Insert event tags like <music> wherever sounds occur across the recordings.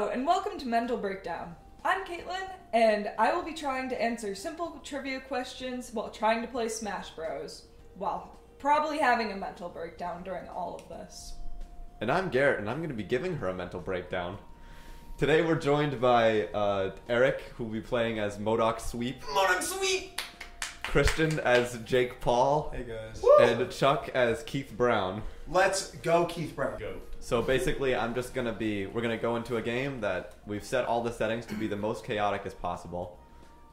Hello, and welcome to Mental Breakdown. I'm Kaitlyn, and I will be trying to answer simple trivia questions while trying to play Smash Bros. while probably having a mental breakdown during all of this. And I'm Garrett, and I'm going to be giving her a mental breakdown. Today we're joined by uh, Eric, who will be playing as Modoc Sweep, Modoc Sweep! Christian as Jake Paul, Hey guys. and Chuck as Keith Brown. Let's go, Keith Brown. Go. So basically, I'm just gonna be. We're gonna go into a game that we've set all the settings to be the most chaotic as possible,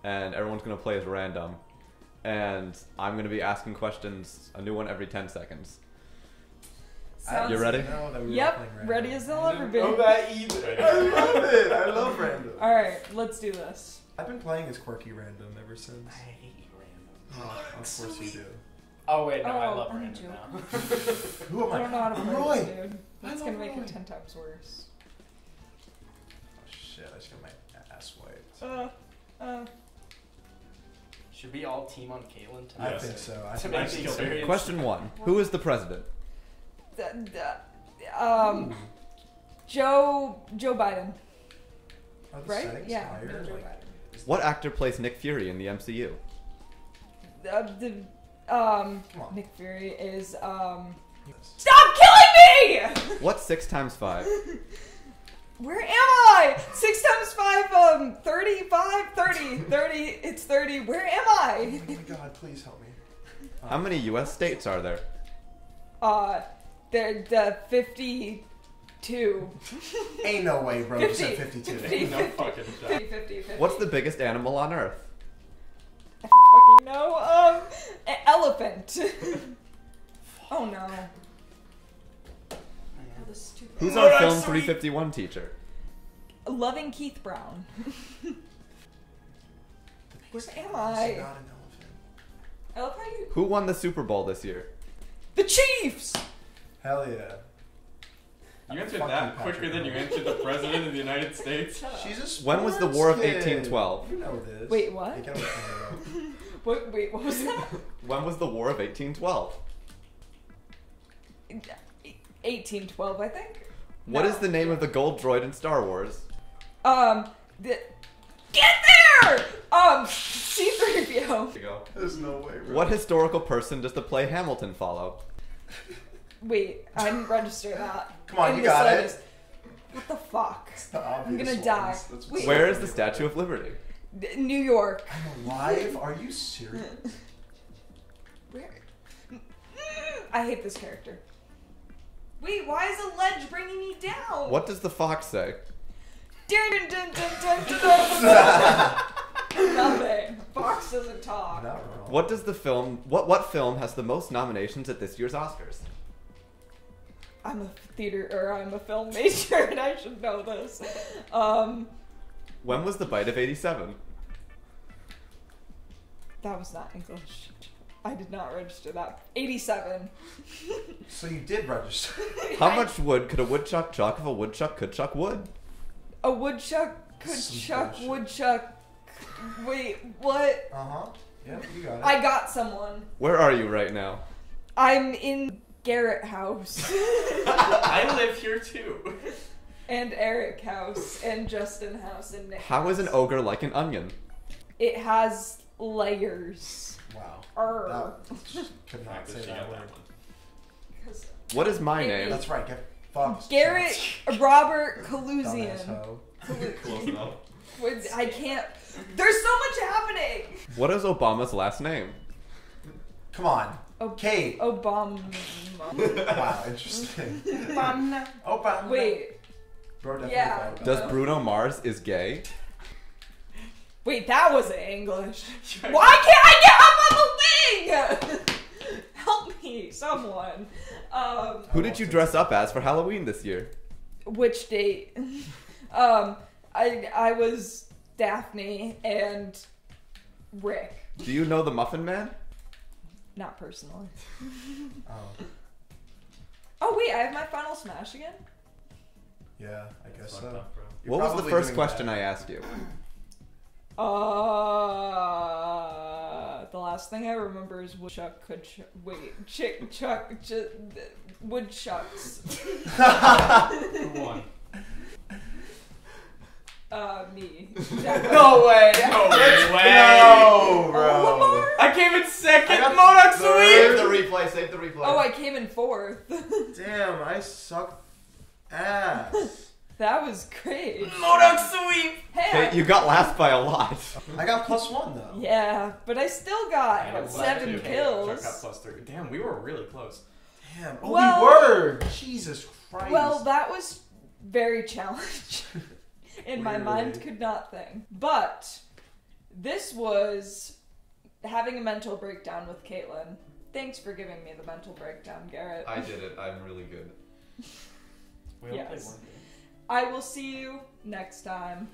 and everyone's gonna play as random. And I'm gonna be asking questions, a new one every 10 seconds. Sounds- You ready? That Yep, playing random. ready as they'll ever be. know that either. I love it. I love random. Alright, let's do this. I've been playing as quirky random ever since. I hate random. Oh, of course you do. Oh wait, no, I Oh, love I'm random now. <laughs> <laughs> Who am I I? don't know how to play Roy. this, dude. I That's love gonna make Roy. it ten times worse. Oh, shit, I just got my ass wiped. Uh, uh, Should we all team on Kaitlyn to I make think so. I To think make I so. experience. Question one Who is the president? th- th- um, Joe Joe Biden, Are the right? settings Yeah, higher? Joe Like, Biden. What actor plays Nick Fury in the MCU? Uh, the um Nick Fury is um. yes. Stop killing me! What's 6 times 5? <laughs> Where am I? Six times five, um, 35, 30, 30, it's 30. Where am I? Oh my god, please help me. Uh, How many US states are there? Uh, the, the 52. <laughs> Ain't no way, bro. You said 52. 50, No 50, fucking shot. 50, 50, 50. What's the biggest animal on Earth? I fucking know. Elephant. <laughs> oh no. This. Who's Oh, our film 351 teacher? Loving Keith Brown. <laughs> Where am I? not an elephant. I love how you. Who won the Super Bowl this year? The Chiefs! Hell yeah. You answered Fuck that you, quicker Patrick than you answered the <laughs> president of the United States. She's a <laughs> <laughs> When was the War of sports kid. 1812? You know this. Wait, what? Hey, get away from me, What, wait, what was that? When was the War of 1812? 1812, I think. What No. is the name of the gold droid in Star Wars? Um, the, get there! Um, C3PO. There you go. There's no way, bro. What historical person does the play Hamilton follow? Wait, I didn't register that. Come on, in you the got it. What the fuck? The I'm gonna die. ones. That's Wait. Where is the Statue of Liberty? New York. I'm alive? Are you serious? <laughs> Where? I hate this character. Wait, why is a ledge bringing me down? What does the fox say? Nothing. <laughs> Fox doesn't talk. Not wrong. What does the film what what film has the most nominations at this year's Oscars? I'm a theater or I'm a film major <laughs> and I should know this. Um, When was the bite of 87? that was not English. I did not register that. 87. So you did register. <laughs> How I- much wood could a woodchuck chuck if a woodchuck could chuck wood? A woodchuck could Some chuck bullshit. woodchuck. Wait, what? Uh huh. Yeah, you got it. I got someone. Where are you right now? I'm in Garrett House <laughs> I live here too. and Eric House and Justin House and Nick. How is an ogre like an onion? It has layers. wow. Er. That could not say that she that got word. that one. 'Cause What is my It- name? That's right. Get fucked. Garrett shots. <laughs> Robert Dumbass Kalusian. <laughs> Close enough. I can't. There's so much happening. What is Obama's last name? Come on. Okay. Kate. Obama. <laughs> Wow, interesting. Obama. Oh, wow. Wait, Bro, definitely Yeah. thought about Does that. Bruno Mars is gay? wait, that wasn't English. Why can't I get up on the thing? <laughs> Help me, someone. Um, Who did you dress up as for Halloween this year? which date? <laughs> um, I I was Daphne and Rick. Do you know the Muffin Man? Not personally. Oh, Oh wait, I have my final smash again. yeah, I guess Fucked so. up, what was the first question that. I asked you? Uh, the last thing I remember is woodchuck could ch- wait chick chuck ch- woodchucks. Who won? Jack- <laughs> No way. No way. go, <laughs> bro. Lamar? I came in second. I got Modoc sweep. Save the replay. Save the replay. Oh, I came in fourth. <laughs> Damn, I suck ass. <laughs> that was great. Modoc sweep. Hey, Okay, you got last by a lot. I got plus one though. yeah, but I still got I seven two. Chuck kills. got plus three. Damn, we were really close. Damn. Oh, Well- we were. Jesus Christ. Well, that was very challenging. <laughs> In my Really? mind, could not think. But this was having a mental breakdown with Kaitlyn. Thanks for giving me the mental breakdown, Garrett. I did it. I'm really good. We only played Yes. one game. I will see you next time.